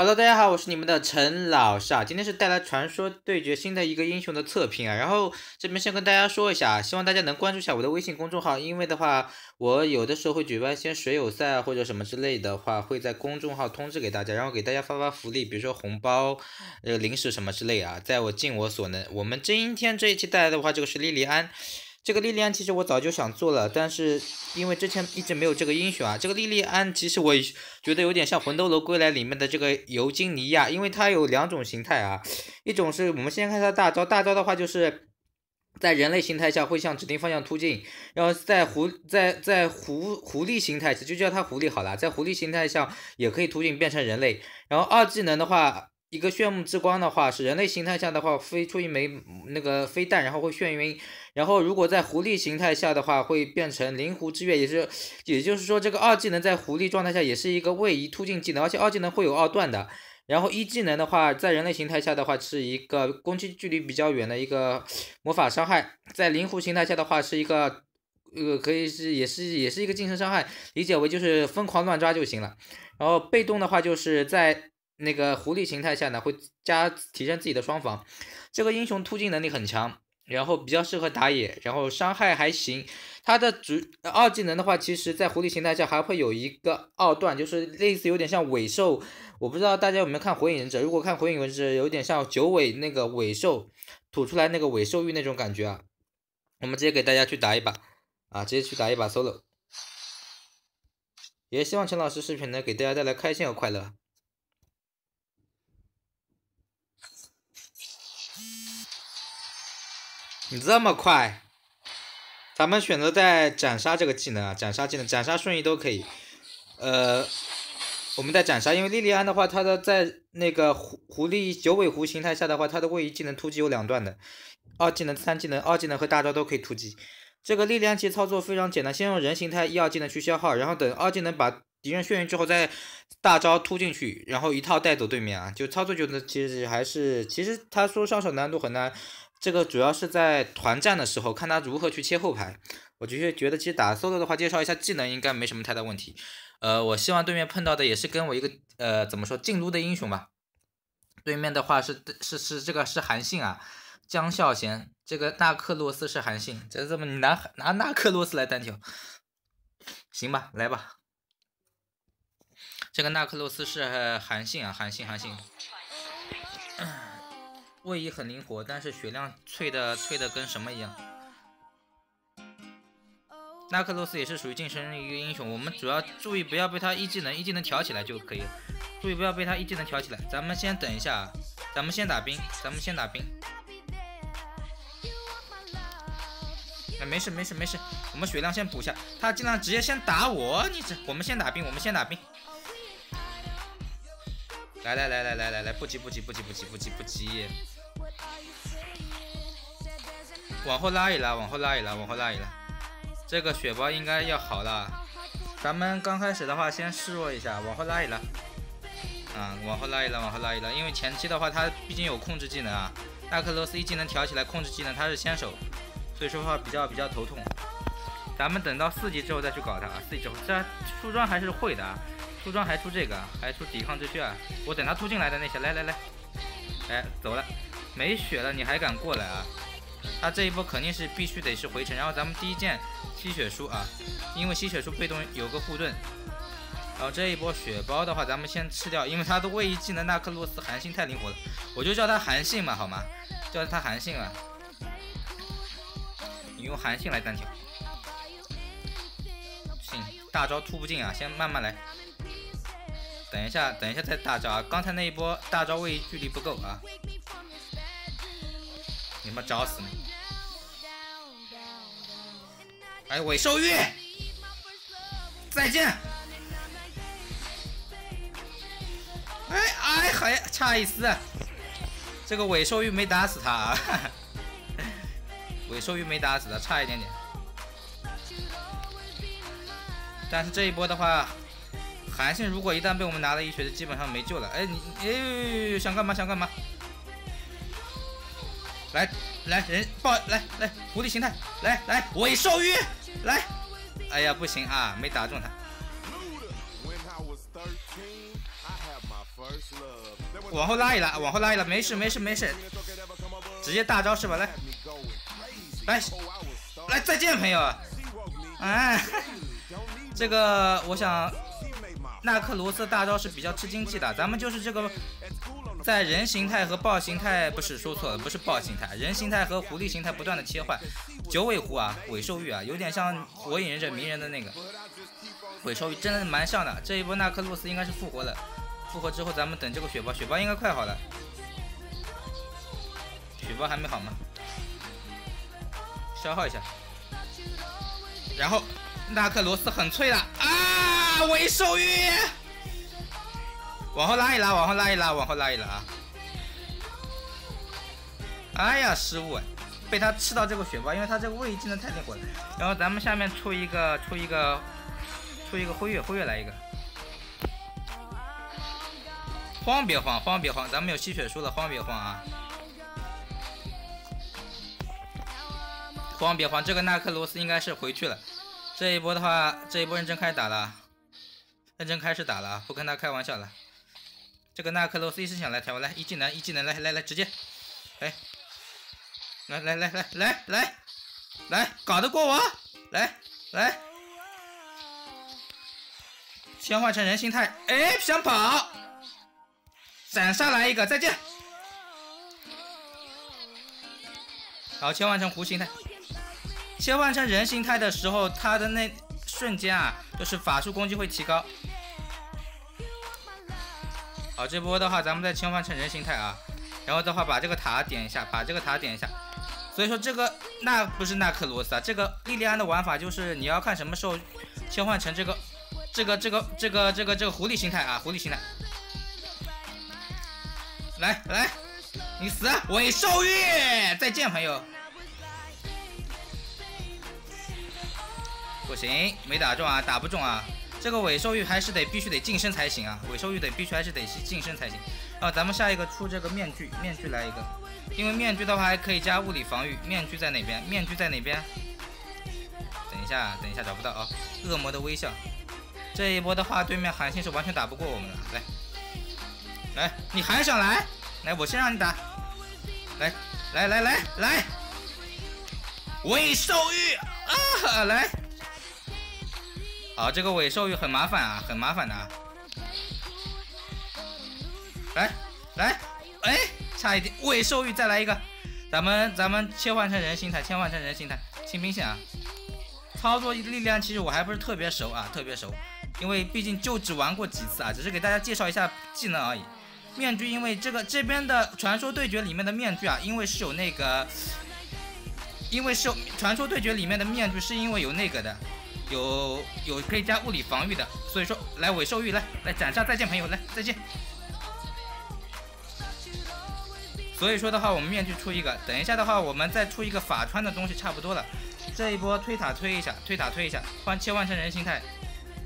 好的大家好，我是你们的陈老师啊，今天是带来传说对决新的一个英雄的测评啊。然后这边先跟大家说一下，希望大家能关注一下我的微信公众号，因为的话，我有的时候会举办一些水友赛啊或者什么之类的话，会在公众号通知给大家，然后给大家发发福利，比如说红包、呃零食什么之类啊，在我尽我所能。我们今天这一期带来的话，这个是莉莉安。这个莉莉安其实我早就想做了，但是因为之前一直没有这个英雄啊。这个莉莉安其实我觉得有点像《魂斗罗归来》里面的这个尤金尼亚，因为它有两种形态啊。一种是我们先看它大招，大招的话就是在人类形态下会向指定方向突进，然后在狐在在狐狐狸形态就叫它狐狸好了，在狐狸形态下也可以突进变成人类。然后二技能的话。一个炫目之光的话，是人类形态下的话飞出一枚那个飞弹，然后会眩晕。然后如果在狐狸形态下的话，会变成灵狐之月，也是，也就是说这个二技能在狐狸状态下也是一个位移突进技能，而且二技能会有二段的。然后一技能的话，在人类形态下的话是一个攻击距离比较远的一个魔法伤害，在灵狐形态下的话是一个，呃，可以是也是也是一个近身伤害，理解为就是疯狂乱抓就行了。然后被动的话就是在。那个狐狸形态下呢，会加提升自己的双防。这个英雄突进能力很强，然后比较适合打野，然后伤害还行。他的主二技能的话，其实在狐狸形态下还会有一个二段，就是类似有点像尾兽。我不知道大家有没有看火影忍者？如果看火影忍者，有点像九尾那个尾兽吐出来那个尾兽玉那种感觉啊。我们直接给大家去打一把啊，直接去打一把 solo。也希望陈老师视频能给大家带来开心和快乐。你这么快，咱们选择在斩杀这个技能啊，斩杀技能，斩杀瞬移都可以。呃，我们在斩杀，因为莉莉安的话，她的在那个狐狐狸九尾狐形态下的话，她的位移技能突击有两段的，二技能、三技能、二技能和大招都可以突击。这个莉莉安其实操作非常简单，先用人形态一二技能去消耗，然后等二技能把敌人眩晕之后，再大招突进去，然后一套带走对面啊，就操作就能，其实还是，其实他说上手难度很难。这个主要是在团战的时候，看他如何去切后排。我就是觉得，其实打 solo 的话，介绍一下技能应该没什么太大问题。呃，我希望对面碰到的也是跟我一个呃怎么说近撸的英雄吧。对面的话是是是这个是韩信啊，江孝贤，这个纳克洛斯是韩信，这这么你拿拿纳克洛斯来单挑，行吧，来吧。这个纳克洛斯是韩信啊，韩信韩信。位移很灵活，但是血量脆的脆的跟什么一样。纳克洛斯也是属于近身一个英雄，我们主要注意不要被他一技能一技能挑起来就可以了。注意不要被他一技能挑起来。咱们先等一下，啊，咱们先打兵，咱们先打兵。哎，没事没事没事，我们血量先补一下。他竟然直接先打我，你这我们先打兵，我们先打兵。来来来来来来来，不急不急不急不急不急不急，往后拉一拉，往后拉一拉，往后拉一拉，这个血包应该要好了。咱们刚开始的话，先示弱一下，往后拉一拉，啊，往后拉一拉，往后拉一拉，因为前期的话，他毕竟有控制技能啊，纳克罗斯一技能挑起来，控制技能他是先手，所以说的话比较比较头痛。咱们等到四级之后再去搞他啊，四级之后这出装还是会的。啊出装还出这个，还出抵抗之靴啊！我等他突进来的那些，来来来，哎，走了，没血了，你还敢过来啊？他这一波肯定是必须得是回城，然后咱们第一件吸血书啊，因为吸血书被动有个护盾，然后这一波血包的话，咱们先吃掉，因为他的位移技能纳克洛斯韩信太灵活了，我就叫他韩信嘛，好吗？叫他韩信啊，你用韩信来单挑，行大招突不进啊，先慢慢来。等一下，等一下再大招啊！刚才那一波大招位移距离不够啊！你妈找死你！哎，尾兽玉，再见！哎哎，还差一丝，这个尾兽玉没打死他啊！尾兽玉没打死他，差一点点。但是这一波的话。韩信如果一旦被我们拿了一血，就基本上没救了。哎，你哎，想干嘛想干嘛？来来人爆来来狐狸形态来来尾兽玉来！哎呀不行啊，没打中他。往后拉一拉，往后拉一拉，没事没事没事，直接大招是吧？来，来，来，再见朋友。哎，这个我想，纳克罗斯大招是比较吃经济的，咱们就是这个在人形态和豹形态，不是说错了，不是豹形态，人形态和狐狸形态不断的切换。九尾狐啊，尾兽玉啊，有点像火影忍者鸣人的那个尾兽玉，真的蛮像的。这一波纳克洛斯应该是复活了，复活之后咱们等这个血包，血包应该快好了，血包还没好吗？消耗一下。然后，纳克罗斯很脆了啊！尾兽域，往后拉一拉，往后拉一拉，往后拉一拉啊！哎呀，失误，被他吃到这个血包，因为他这个位移技能太灵活了。然后咱们下面出一个，出一个，出一个辉月，辉月来一个。慌别慌，慌别慌，咱们有吸血书了，慌别慌啊！慌别慌，这个纳克罗斯应该是回去了。这一波的话，这一波认真开始打了，认真开始打了啊，不跟他开玩笑了。这个纳克罗斯一直想来台湾，来一技能一技能来来来直接，哎，来来来来来来来搞得过我？来来，切换成人形态，哎想跑，闪杀来一个再见，好切换成弧形态。切换成人形态的时候，他的那瞬间啊，就是法术攻击会提高。好，这波的话，咱们再切换成人形态啊，然后的话把这个塔点一下，把这个塔点一下。所以说这个那不是那克罗斯啊，这个莉莉安的玩法就是你要看什么时候切换成这个这个这个这个这个这个狐狸形态啊，狐狸形态。来来，你死，尾兽域，再见朋友。不行，没打中啊，打不中啊！这个尾兽玉还是得必须得近身才行啊，尾兽玉得必须还是得近身才行。啊，咱们下一个出这个面具，面具来一个，因为面具的话还可以加物理防御。面具在哪边？面具在哪边？等一下，等一下找不到啊！恶魔的微笑，这一波的话，对面韩信是完全打不过我们的。来，来，你还想来？来，我先让你打。来，来，来，来，来，尾兽玉啊，来。好，这个尾兽玉很麻烦啊，很麻烦的啊！来来，哎，差一点，尾兽玉再来一个，咱们咱们切换成人形态，切换成人形态，清兵线啊！操作力量其实我还不是特别熟啊，特别熟，因为毕竟就只玩过几次啊，只是给大家介绍一下技能而已。面具，因为这个这边的传说对决里面的面具啊，因为是有那个，因为是有传说对决里面的面具是因为有那个的。有有可以加物理防御的，所以说来尾兽玉来来斩杀再见朋友来再见。所以说的话，我们面具出一个，等一下的话，我们再出一个法穿的东西差不多了。这一波推塔推一下，推塔推一下，换切换成人形态。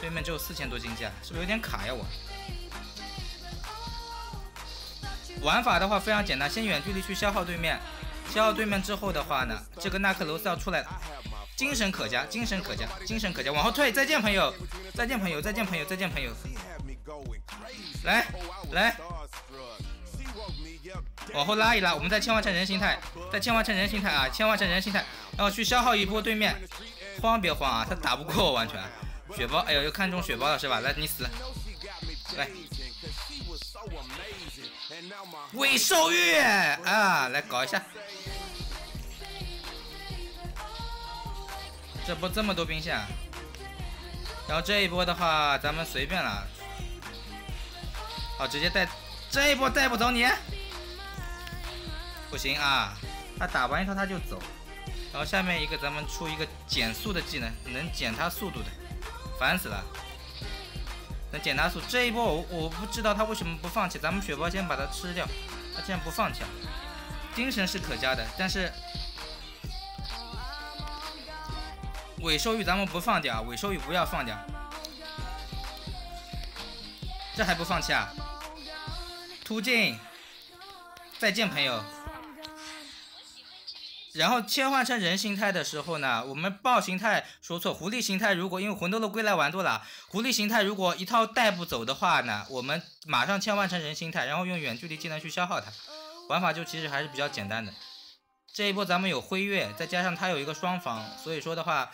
对面只有四千多经济啊，是不是有点卡呀我？玩法的话非常简单，先远距离去消耗对面，消耗对面之后的话呢，这个纳克罗斯要出来了。精神可嘉，精神可嘉，精神可嘉，往后退，再见朋友，再见朋友，再见朋友，再见朋友，来来，往后拉一拉，我们再切换成人形态，再切换成人形态啊，切换成人形态，然后去消耗一波对面，慌别慌啊，他打不过我完全，血包，哎呦又看中血包了是吧？来你死，来，尾兽月啊，来搞一下。这波这么多兵线，然后这一波的话，咱们随便了。好，直接带这一波带不走你，不行啊！他打完一套他就走。然后下面一个咱们出一个减速的技能，能减他速度的，烦死了！能减他速，这一波我我不知道他为什么不放弃，咱们血包先把他吃掉，他竟然不放弃，精神是可嘉的，但是。尾兽玉咱们不放掉，尾兽玉不要放掉，这还不放弃啊？突进，再见朋友，然后切换成人形态的时候呢，我们豹形态说错，狐狸形态如果因为魂斗罗归来玩多了，狐狸形态如果一套带不走的话呢，我们马上切换成人形态，然后用远距离技能去消耗它，玩法就其实还是比较简单的。这一波咱们有辉月，再加上他有一个双防，所以说的话，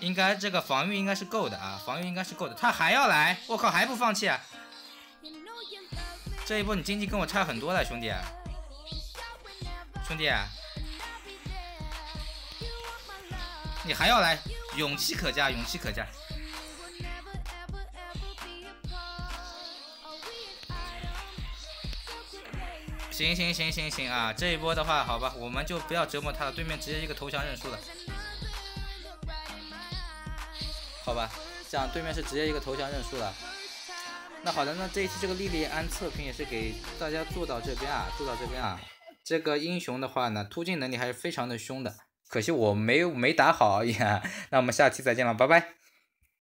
应该这个防御应该是够的啊，防御应该是够的。他还要来，我靠，还不放弃啊！这一波你经济跟我差很多了，兄弟，兄弟。你还要来，勇气可嘉，勇气可嘉。行行行行行啊，这一波的话，好吧，我们就不要折磨他了，对面直接一个投降认输了。好吧，这样对面是直接一个投降认输了。那好的，那这一期这个莉莉安测评也是给大家做到这边啊，做到这边啊。这个英雄的话呢，突进能力还是非常的凶的。可惜我没有没打好呀，那我们下期再见了，拜拜。